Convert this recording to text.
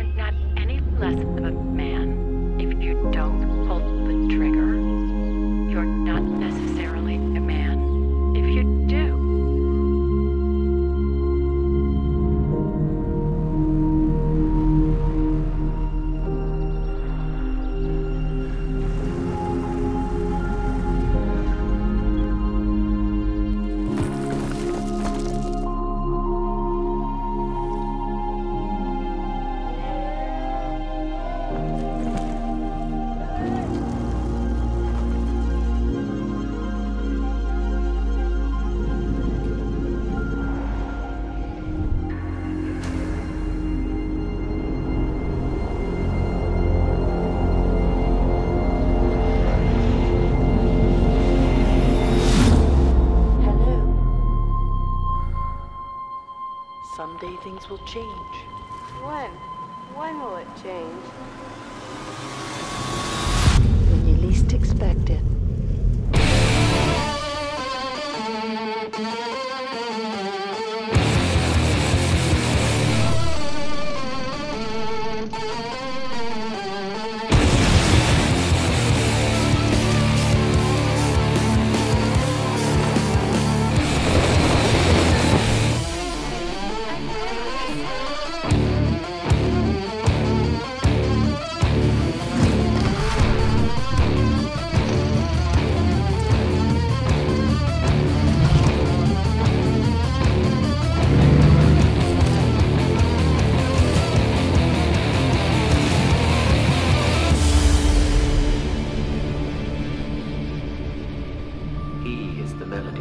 You're not any less of a Someday things will change. When? When will it change? Melody.